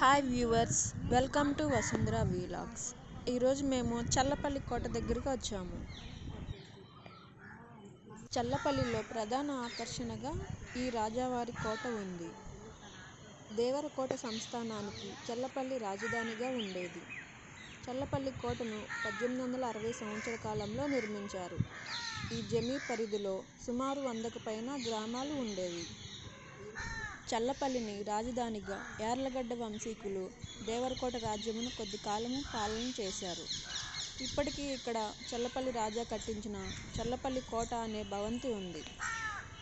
Hi viewers welcome to Vasundhara vlogs ఈరోజు మేము చల్లపల్లి కోట దగ్గరికి వచ్చాము. చల్లపల్లిలో ప్రధాన ఆకర్షణగా ఈ రాజావారి కోట ఉంది. దేవరకోట సంస్థానానికి చల్లపల్లి రాజధానిగా ఉండేది. చల్లపల్లి కోటను పద్దెనిమిది వందల అరవై సంవత్సర కాలంలో నిర్మించారు. ఈ జమీ పరిధిలో సుమారు వందకు పైన గ్రామాలు ఉండేవి. చల్లపల్లిని రాజధానిగా యార్లగడ్డ వంశీకులు దేవరకోట రాజ్యమును కొద్ది కాలము పాలన చేశారు. ఇప్పటికీ ఇక్కడ చల్లపల్లి రాజా కట్టించిన చల్లపల్లి కోట అనే భవంతి ఉంది.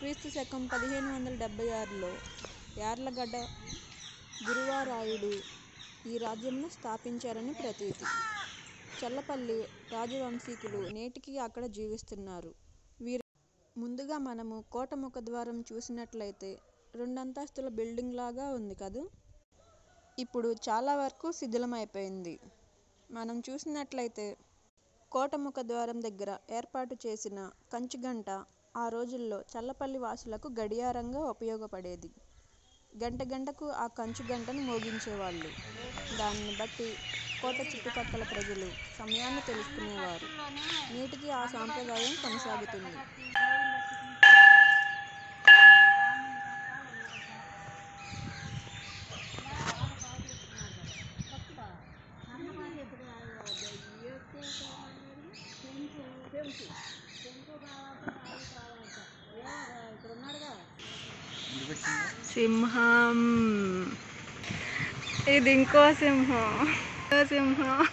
క్రీస్తు శకం పదిహేను వందల డెబ్బై ఆరులో యార్లగడ్డ గురువారాయుడు ఈ రాజ్యంను స్థాపించారని ప్రతీతి. చల్లపల్లి రాజవంశీకులు నేటికి అక్కడ జీవిస్తున్నారు. వీరు ముందుగా మనము కోట ముఖద్వారం చూసినట్లయితే రెండంతస్తుల బిల్డింగ్ లాగా ఉంది కదూ? ఇప్పుడు చాలా వరకు శిథిలమైపోయింది. మనం చూసినట్లయితే కోట ముఖద్వారం దగ్గర ఏర్పాటు చేసిన కంచుగంట ఆ రోజుల్లో చల్లపల్లి వాసులకు గడియారంగా ఉపయోగపడేది. గంట గంటకు ఆ కంచు గంటను మోగించేవాళ్ళు. దానిని బట్టి కోట చుట్టుపక్కల ప్రజలు సమయాన్ని తెలుసుకునేవారు. నేటికి ఆ సాంప్రదాయం కొనసాగుతుంది. సింహం. ఇది ఇంకో సింహం. ఇంకో సింహం.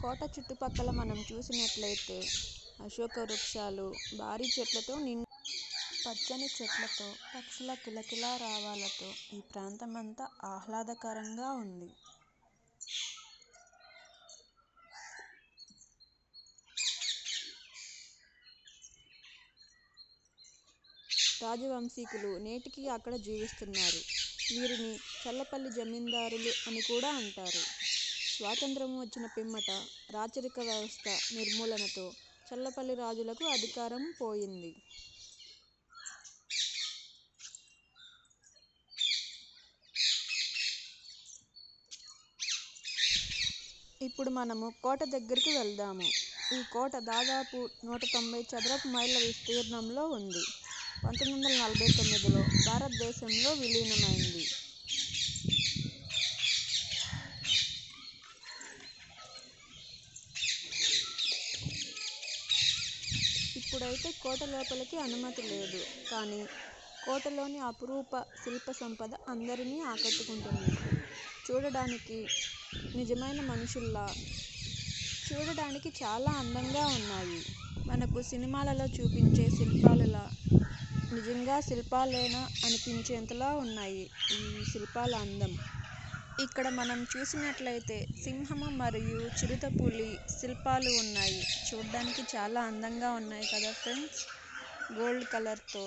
కోట చుట్టుపక్కల మనం చూసినట్లయితే అశోక వృక్షాలు భారీ చెట్లతో నిండి పచ్చని చెట్లతో పక్షుల కిలకిలా రావాలతో ఈ ప్రాంతమంతా ఆహ్లాదకరంగా ఉంది. రాజవంశీకులు నేటికి అక్కడ జీవిస్తున్నారు. వీరిని చల్లపల్లి జమీందారులు అని కూడా అంటారు. స్వాతంత్రం వచ్చిన పిమ్మట రాచరిక వ్యవస్థ నిర్మూలనతో చల్లపల్లి రాజులకు అధికారం పోయింది. ఇప్పుడు మనము కోట దగ్గరికి వెళ్దాము. ఈ కోట దాదాపు నూట తొంభై చదరపు మైళ్ళ విస్తీర్ణంలో ఉంది. పంతొమ్మిది వందల నలభై తొమ్మిదిలో భారతదేశంలో విలీనమైంది. ఇప్పుడైతే కోట లోపలికి అనుమతి లేదు. కానీ కోటలోని అపురూప శిల్ప సంపద అందరినీ ఆకట్టుకుంటుంది. చూడడానికి నిజమైన మనుషుల్లా చూడడానికి చాలా అందంగా ఉన్నాయి. మనకు సినిమాలలో చూపించే శిల్పాలలా నిజంగా శిల్పాలేనా అనిపించేంతలా ఉన్నాయి ఈ శిల్పాల అందం. ఇక్కడ మనం చూసినట్లయితే సింహము మరియు చిరుతపులి శిల్పాలు ఉన్నాయి. చూడడానికి చాలా అందంగా ఉన్నాయి కదా ఫ్రెండ్స్? గోల్డ్ కలర్తో.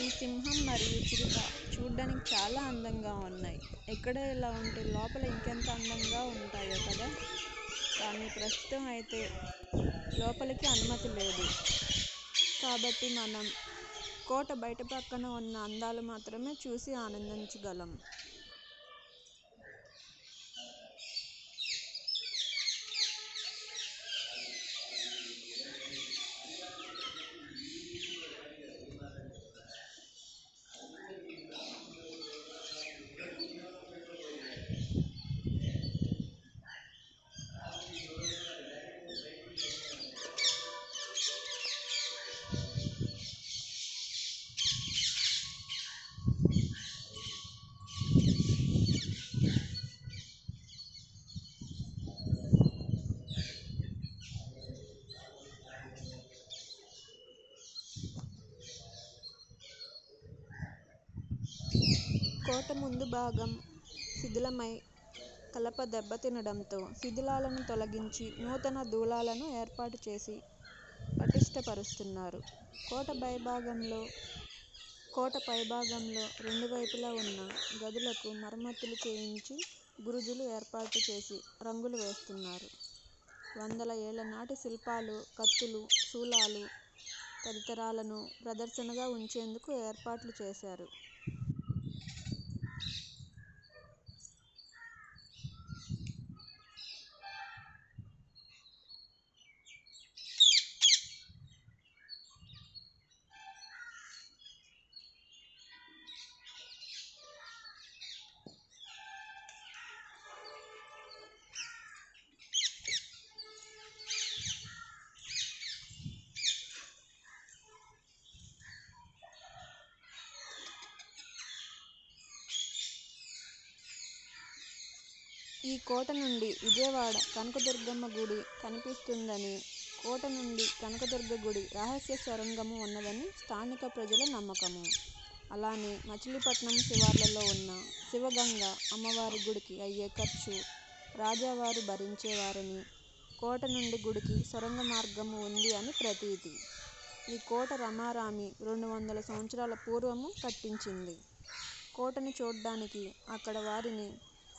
ఈ సింహం మరియు చిరుత చూడడానికి చాలా అందంగా ఉన్నాయి. ఎక్కడ ఇలా ఉంటే లోపల ఇంకెంత అందంగా ఉంటాయో కదా? కానీ ప్రస్తుతం అయితే లోపలికి అనుమతి లేదు. కాబట్టి మనం కోట బయట పక్కన ఉన్న అందాలు మాత్రమే చూసి ఆనందించగలం. కోట ముందు భాగం శిథిలమై కలప దెబ్బతినడంతో శిథిలాలను తొలగించి నూతన దూలాలను ఏర్పాటు చేసి పటిష్టపరుస్తున్నారు కోట పైభాగంలో కోట పైభాగంలో రెండు వైపులా ఉన్న గదులకు మరమ్మతులు చేయించి గురుజులు ఏర్పాటు చేసి రంగులు వేస్తున్నారు. వందల ఏళ్ళ నాటి శిల్పాలు, కత్తులు, శూలాలు తదితరాలను ప్రదర్శనగా ఉంచేందుకు ఏర్పాట్లు చేశారు. ఈ కోట నుండి విజయవాడ కనకదుర్గమ్మ గుడి కనిపిస్తుందని, కోట నుండి కనకదుర్గ గుడి రహస్య సొరంగము ఉన్నదని స్థానిక ప్రజల నమ్మకము. అలానే మచిలీపట్నం శివార్లలో ఉన్న శివగంగ అమ్మవారి గుడికి అయ్యే ఖర్చు రాజావారు భరించేవారని, కోట నుండి గుడికి సొరంగ మార్గము ఉంది అని ప్రతీతి. ఈ కోట రమారామి రెండు వందల సంవత్సరాల పూర్వము కట్టించింది. కోటను చూడ్డానికి, అక్కడ వారిని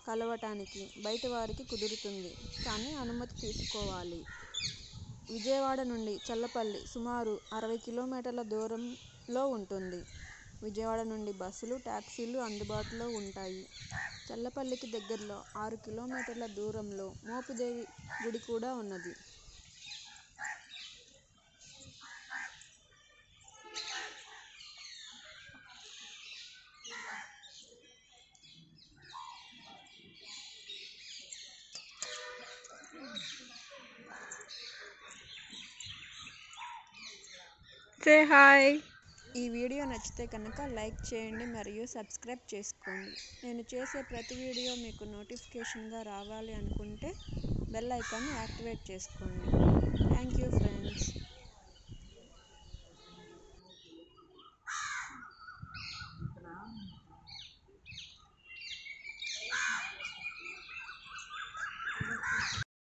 కలవటానికి బయటివారికి కుదురుతుంది కానీ అనుమతి తీసుకోవాలి. విజయవాడ నుండి చల్లపల్లి సుమారు అరవై కిలోమీటర్ల దూరంలో ఉంటుంది. విజయవాడ నుండి బస్సులు, టాక్సీలు అందుబాటులో ఉంటాయి. చల్లపల్లికి దగ్గరలో ఆరు కిలోమీటర్ల దూరంలో మోపుదేవి గుడి కూడా ఉన్నది. సే హాయ్ ఈ వీడియో నచ్చితే కనుక లైక్ చేయండి మరియు సబ్స్క్రైబ్ చేసుకోండి. నేను చేసే ప్రతి వీడియో మీకు నోటిఫికేషన్గా రావాలి అనుకుంటే బెల్ ఐకాన్ని యాక్టివేట్ చేసుకోండి. Thank you friends